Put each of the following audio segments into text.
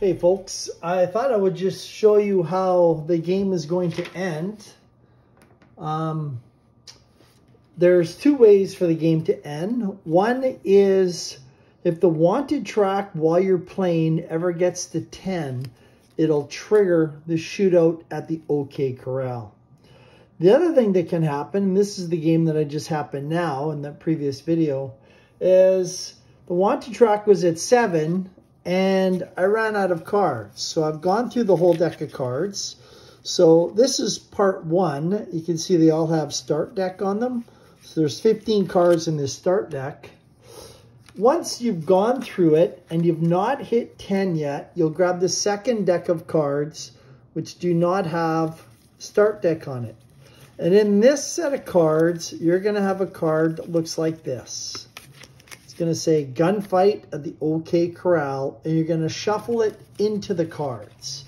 Hey folks, I thought I would just show you how the game is going to end. Um, there's two ways for the game to end. One is if the wanted track while you're playing ever gets to 10, it'll trigger the shootout at the OK Corral. The other thing that can happen, and this is the game that I just happened now in the previous video, is the wanted track was at 7 and I ran out of cards. So I've gone through the whole deck of cards. So this is part one. You can see they all have start deck on them. So there's 15 cards in this start deck. Once you've gone through it and you've not hit 10 yet, you'll grab the second deck of cards, which do not have start deck on it. And in this set of cards, you're going to have a card that looks like this going to say gunfight at the OK Corral, and you're going to shuffle it into the cards.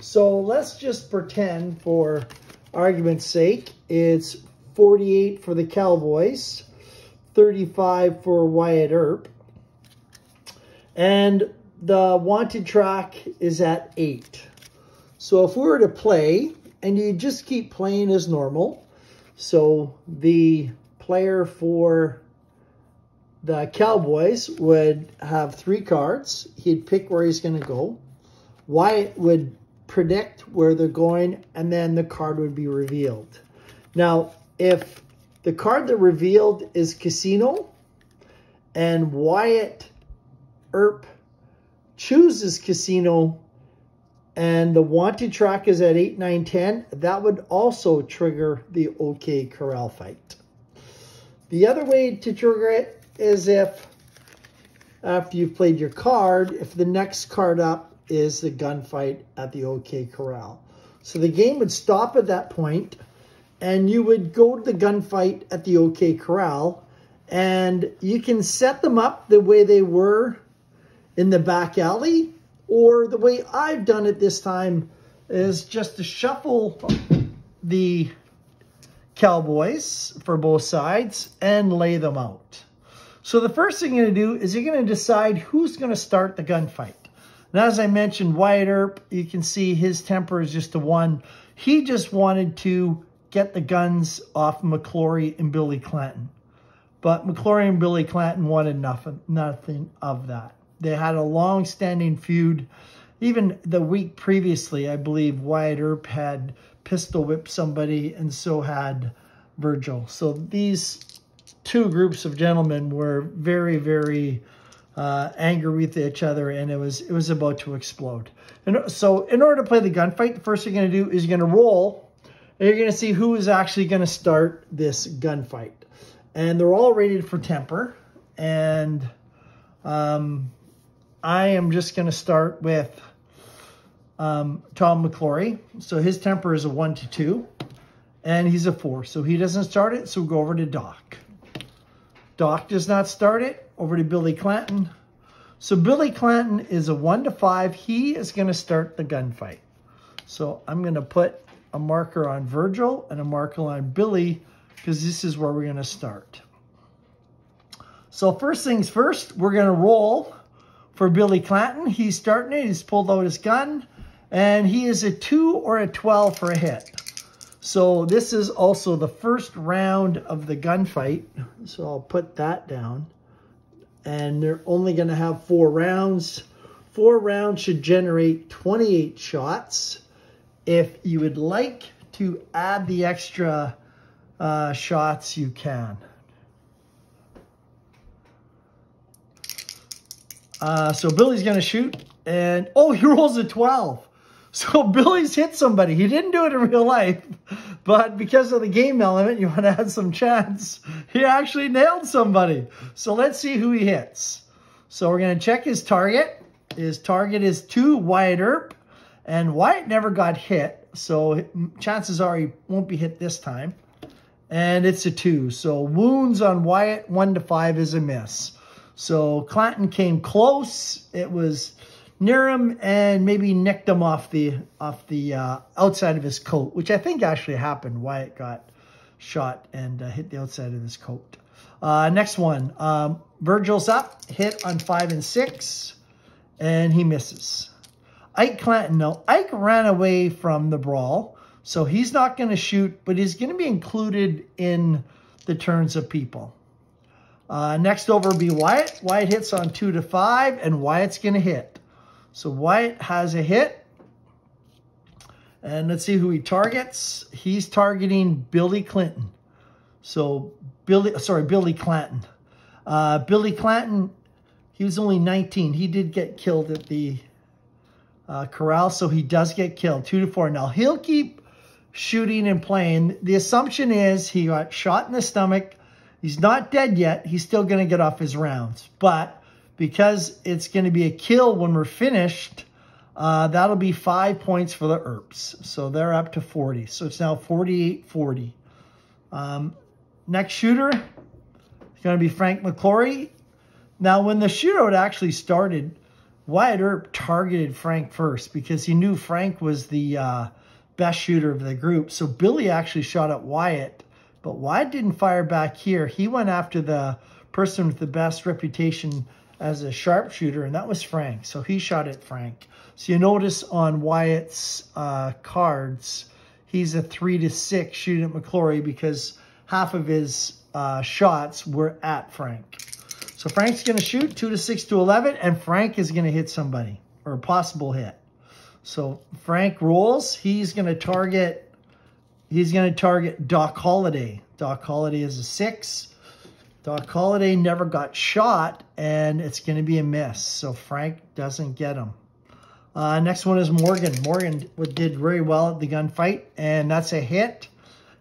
So let's just pretend, for argument's sake, it's 48 for the Cowboys, 35 for Wyatt Earp, and the wanted track is at 8. So if we were to play, and you just keep playing as normal, so the player for the Cowboys would have three cards. He'd pick where he's going to go. Wyatt would predict where they're going, and then the card would be revealed. Now, if the card that revealed is Casino, and Wyatt Earp chooses Casino, and the wanted track is at 8, 9, 10, that would also trigger the OK Corral fight. The other way to trigger it is if after you've played your card, if the next card up is the gunfight at the OK Corral. So the game would stop at that point and you would go to the gunfight at the OK Corral and you can set them up the way they were in the back alley or the way I've done it this time is just to shuffle the cowboys for both sides and lay them out. So the first thing you're going to do is you're going to decide who's going to start the gunfight. And as I mentioned, Wyatt Earp, you can see his temper is just a one. He just wanted to get the guns off McLaury and Billy Clanton. But McLaury and Billy Clanton wanted nothing, nothing of that. They had a long-standing feud. Even the week previously, I believe Wyatt Earp had pistol whipped somebody and so had Virgil. So these two groups of gentlemen were very, very uh, angry with each other, and it was it was about to explode. And so, in order to play the gunfight, the first thing you're going to do is you're going to roll, and you're going to see who is actually going to start this gunfight. And they're all rated for temper, and um, I am just going to start with um, Tom McLaury. So his temper is a 1 to 2, and he's a 4. So he doesn't start it, so we'll go over to Doc. Doc does not start it. Over to Billy Clanton. So Billy Clanton is a 1 to 5. He is going to start the gunfight. So I'm going to put a marker on Virgil and a marker on Billy because this is where we're going to start. So first things first, we're going to roll for Billy Clanton. He's starting it. He's pulled out his gun. And he is a 2 or a 12 for a hit. So this is also the first round of the gunfight. So I'll put that down. And they're only going to have four rounds. Four rounds should generate 28 shots. If you would like to add the extra uh, shots, you can. Uh, so Billy's going to shoot. And, oh, he rolls a 12. So Billy's hit somebody. He didn't do it in real life, but because of the game element, you want to add some chance. He actually nailed somebody. So let's see who he hits. So we're going to check his target. His target is two Wyatt Earp, and Wyatt never got hit. So chances are he won't be hit this time. And it's a two. So wounds on Wyatt, one to five is a miss. So Clanton came close. It was near him and maybe nicked him off the off the uh, outside of his coat, which I think actually happened. Wyatt got shot and uh, hit the outside of his coat. Uh, next one, um, Virgil's up, hit on five and six, and he misses. Ike Clanton. No, Ike ran away from the brawl, so he's not going to shoot, but he's going to be included in the turns of people. Uh, next over be Wyatt. Wyatt hits on 2 to 5, and Wyatt's going to hit. So Wyatt has a hit. And let's see who he targets. He's targeting Billy Clinton. So Billy, sorry, Billy Clanton. Uh, Billy Clanton, he was only 19. He did get killed at the uh, corral, so he does get killed, two to four. Now, he'll keep shooting and playing. The assumption is he got shot in the stomach. He's not dead yet. He's still going to get off his rounds. But because it's going to be a kill when we're finished, uh, that'll be five points for the Earps. So they're up to 40. So it's now 48-40. Um, next shooter is going to be Frank McLaury. Now, when the shootout actually started, Wyatt Earp targeted Frank first because he knew Frank was the uh, best shooter of the group. So Billy actually shot at Wyatt, but Wyatt didn't fire back here. He went after the person with the best reputation as a sharpshooter, and that was Frank. So he shot at Frank. So you notice on Wyatt's uh, cards, he's a three to six shooting at McLaury because half of his uh, shots were at Frank. So Frank's going to shoot 2 to 6 to 11, and Frank is going to hit somebody, or a possible hit. So Frank rolls. He's going to target, he's going to target Doc Holliday. Doc Holliday is a 6. Doc Holliday never got shot, and it's going to be a miss. So Frank doesn't get him. Uh, next one is Morgan. Morgan did very well at the gunfight, and that's a hit.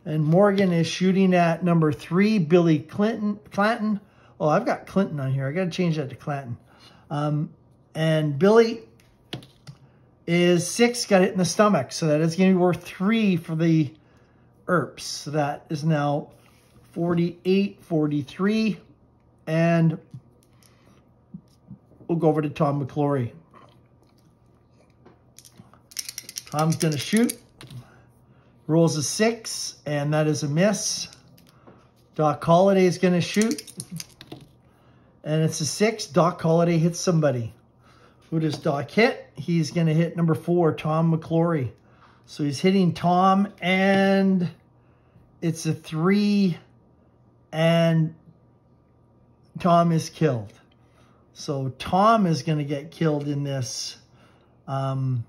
And Morgan is shooting at number three, Billy Clinton. Clanton. Oh, I've got Clinton on here. I got to change that to Clanton. Um, and Billy is six, got it in the stomach. So that is going to be worth three for the Earps. So that is now 48, 43. And we'll go over to Tom McLaury. Tom's going to shoot. Rolls a six, and that is a miss. Doc Holliday is going to shoot and it's a six. Doc Holliday hits somebody. Who does Doc hit? He's going to hit number four, Tom McLaury. So he's hitting Tom, and it's a three, and Tom is killed. So Tom is going to get killed in this um,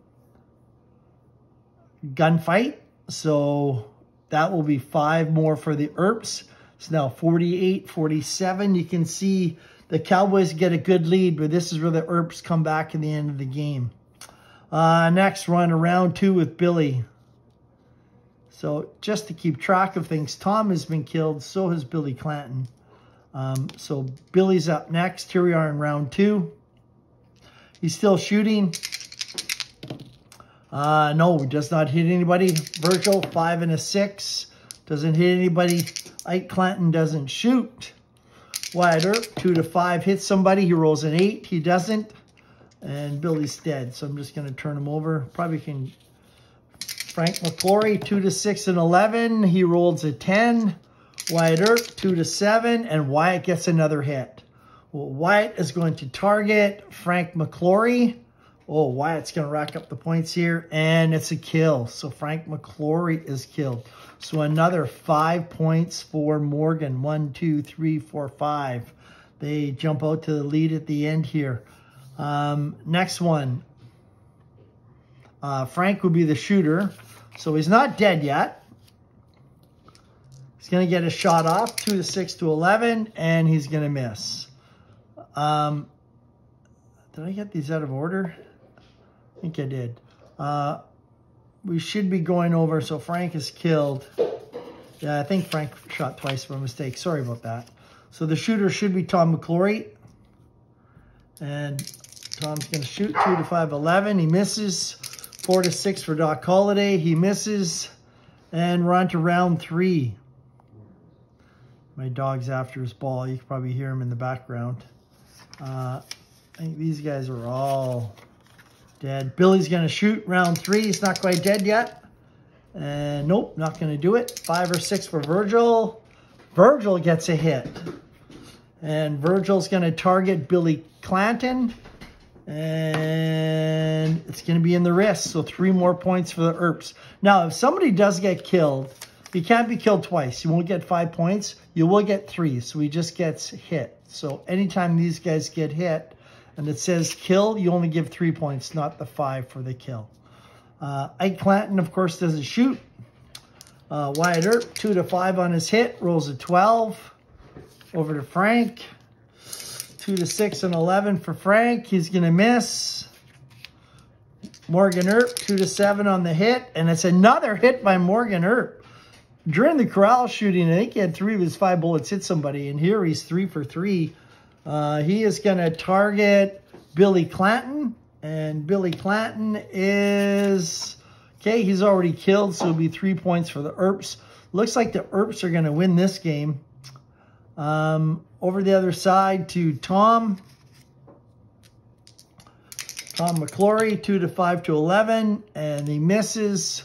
gunfight. So that will be five more for the Earps. It's now 48, 47. You can see the Cowboys get a good lead, but this is where the Earps come back in the end of the game. Uh, next, run around two with Billy. So just to keep track of things, Tom has been killed, so has Billy Clanton. Um, so Billy's up next. Here we are in round two. He's still shooting. Uh, no, does not hit anybody. Virgil, five and a six. Doesn't hit anybody. Ike Clanton doesn't shoot. Wyatt, two to five, hits somebody. He rolls an eight. He doesn't. And Billy's dead. So I'm just going to turn him over. Probably can... Frank McLaury, two to six and 11. He rolls a 10. Wyatt Earp, two to seven. And Wyatt gets another hit. Well, Wyatt is going to target Frank McLaury. Oh, Wyatt's going to rack up the points here. And it's a kill. So Frank McLaury is killed. So another five points for Morgan. One, two, three, four, five. They jump out to the lead at the end here. Um, next one. Uh, Frank would be the shooter. So he's not dead yet. He's going to get a shot off, 2 to 6 to 11, and he's going to miss. Um, did I get these out of order? I think I did. Uh, we should be going over. So Frank is killed. Yeah, I think Frank shot twice by mistake. Sorry about that. So the shooter should be Tom McLaury. And Tom's going to shoot 2 to 5, 11. He misses. 4 to 6 for Doc Holliday. He misses. And we're on to round three. My dog's after his ball. You can probably hear him in the background. Uh, I think these guys are all Dead. Billy's going to shoot round three. He's not quite dead yet. And nope, not going to do it. Five or six for Virgil. Virgil gets a hit. And Virgil's going to target Billy Clanton. And it's going to be in the wrist. So three more points for the Earps. Now, if somebody does get killed, you can't be killed twice. You won't get five points. You will get three. So he just gets hit. So anytime these guys get hit and it says kill, you only give three points, not the five for the kill. Uh, Ike Clanton, of course, doesn't shoot. Uh, Wyatt Earp, 2 to 5 on his hit, rolls a 12. Over to Frank. 2 to 6 and 11 for Frank. He's going to miss. Morgan Earp, 2 to 7 on the hit. And it's another hit by Morgan Earp. During the corral shooting, I think he had three of his five bullets hit somebody. And here he's 3 for 3. Uh, he is going to target Billy Clanton. And Billy Clanton is Okay, he's already killed, so it'll be three points for the Earps. Looks like the Earps are going to win this game. Um, over the other side to Tom. Tom McLaury, 2 to 5 to 11, and he misses.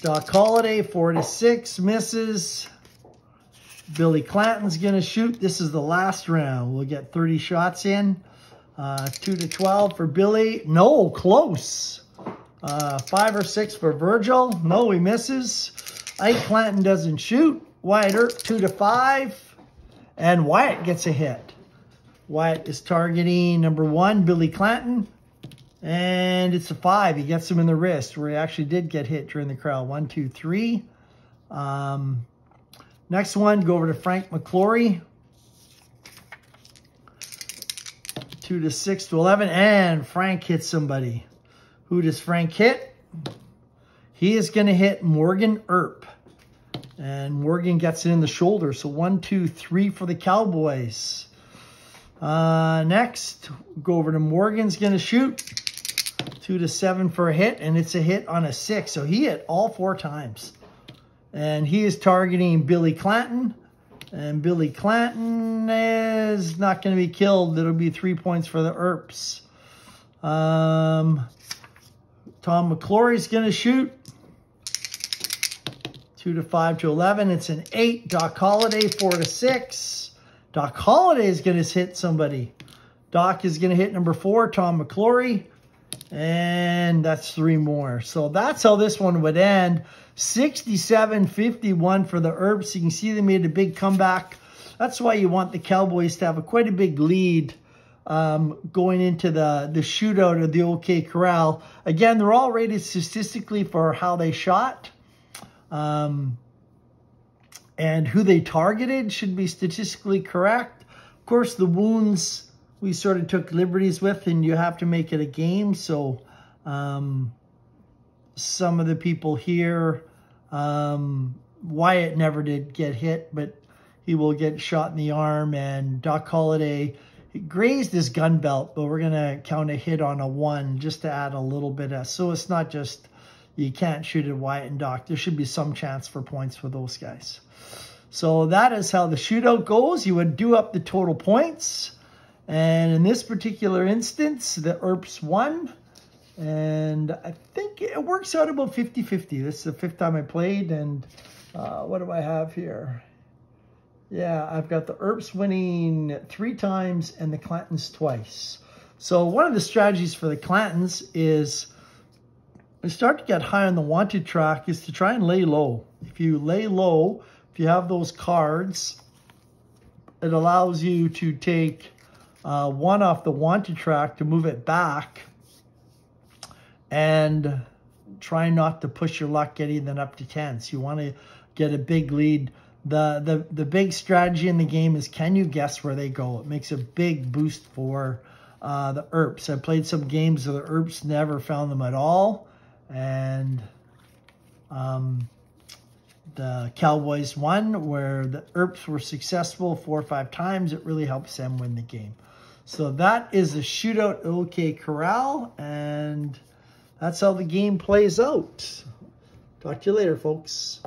Doc Holliday, 4 to 6, misses. Billy Clanton's going to shoot. This is the last round. We'll get 30 shots in. Uh, 2 to 12 for Billy. No, close. Uh, five or six for Virgil. No, he misses. Ike Clanton doesn't shoot. Earp, two to five. And Wyatt gets a hit. Wyatt is targeting number one, Billy Clanton. And it's a five. He gets him in the wrist where he actually did get hit during the crowd. One, two, three. Um, next one, go over to Frank McLaury. Two to six to 11. And Frank hits somebody. Who does Frank hit? He is going to hit Morgan Earp. And Morgan gets it in the shoulder. So one, two, three for the Cowboys. Uh, next, go over to Morgan's going to shoot. Two to seven for a hit. And it's a hit on a six. So he hit all four times. And he is targeting Billy Clanton. And Billy Clanton is not going to be killed. It'll be three points for the Earps. Um, Tom McLaury's going to shoot. 2 to 5 to 11. It's an 8. Doc Holliday, 4 to 6. Doc Holliday is going to hit somebody. Doc is going to hit number 4, Tom McLaury. And that's three more. So that's how this one would end. 67-51 for the Earps. You can see they made a big comeback. That's why you want the Cowboys to have a, quite a big lead um, going into the, the shootout of the OK Corral. Again, they're all rated statistically for how they shot. Um, and who they targeted should be statistically correct. Of course, the wounds we sort of took liberties with, and you have to make it a game. So um, some of the people here, um, Wyatt never did get hit, but he will get shot in the arm. And Doc Holliday grazed his gun belt, but we're going to count a hit on a one just to add a little bit of, so it's not just you can't shoot at Wyatt and Doc. There should be some chance for points for those guys. So that is how the shootout goes. You would do up the total points. And in this particular instance, the Earps won. And I think it works out about 50-50. This is the fifth time I played. And uh, what do I have here? Yeah, I've got the Earps winning three times and the Clantons twice. So one of the strategies for the Clantons is you start to get high on the wanted track is to try and lay low. If you lay low, if you have those cards, it allows you to take uh, one off the wanted track to move it back and try not to push your luck getting them up to 10. So you want to get a big lead the, the, the big strategy in the game is can you guess where they go? It makes a big boost for uh, the Earps. I played some games where the Earps never found them at all. And um, the Cowboys won where the Earps were successful four or five times. It really helps them win the game. So that is a shootout OK Corral. And that's how the game plays out. Talk to you later, folks.